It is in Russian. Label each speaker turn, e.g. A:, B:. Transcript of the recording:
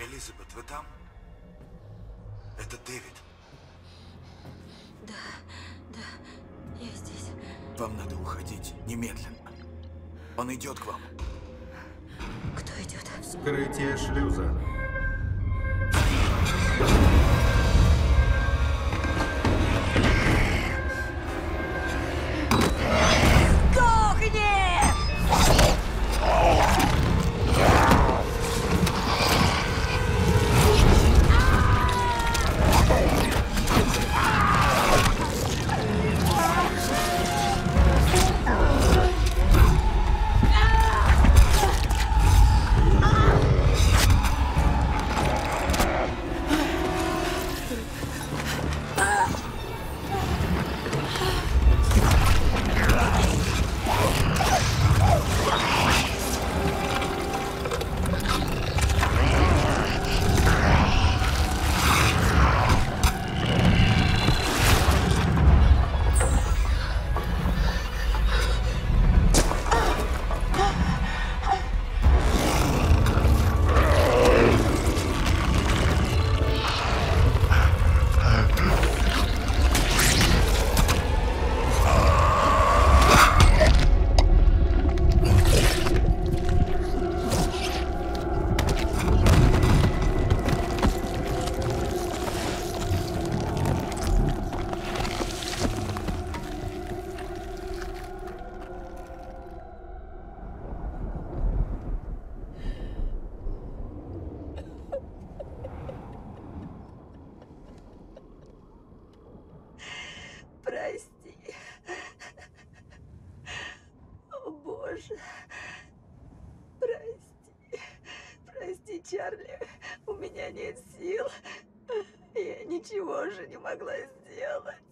A: Элизабет, вы там? Это Дэвид.
B: Да, да, я здесь.
A: Вам надо уходить немедленно. Он идет к вам.
B: Кто идет?
C: Вскрытие шлюза.
B: Боже. Прости. Прости, Чарли. У меня нет сил. Я ничего уже не могла сделать.